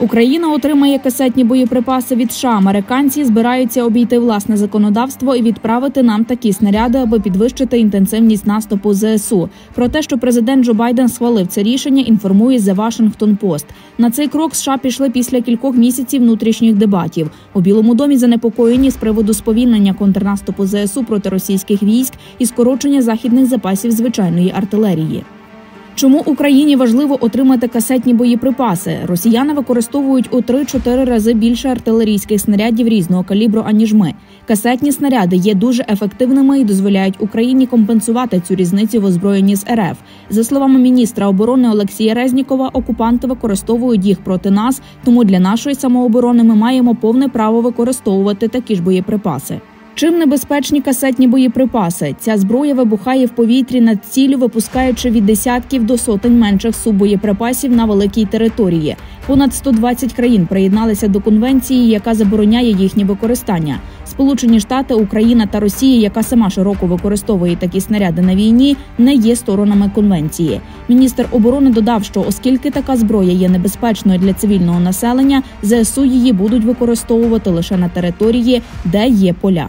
Україна отримає касетні боєприпаси від США. Американці збираються обійти власне законодавство і відправити нам такі снаряди, аби підвищити інтенсивність наступу ЗСУ. Про те, що президент Джо Байден схвалив це рішення, інформує The Washington Post. На цей крок США пішли після кількох місяців внутрішніх дебатів. У Білому домі занепокоєні з приводу сповільнення контрнаступу ЗСУ проти російських військ і скорочення західних запасів звичайної артилерії. Чому Україні важливо отримати касетні боєприпаси? Росіяни використовують у 3-4 рази більше артилерійських снарядів різного калібру, аніж ми. Касетні снаряди є дуже ефективними і дозволяють Україні компенсувати цю різницю в озброєнні з РФ. За словами міністра оборони Олексія Резнікова, окупанти використовують їх проти нас, тому для нашої самооборони ми маємо повне право використовувати такі ж боєприпаси. Чим небезпечні касетні боєприпаси? Ця зброя вибухає в повітрі над ціллю, випускаючи від десятків до сотень менших субоєприпасів на великій території. Понад 120 країн приєдналися до конвенції, яка забороняє їхнє використання. Сполучені Штати, Україна та Росія, яка сама широко використовує такі снаряди на війні, не є сторонами конвенції. Міністр оборони додав, що оскільки така зброя є небезпечною для цивільного населення, ЗСУ її будуть використовувати лише на території, де є поля.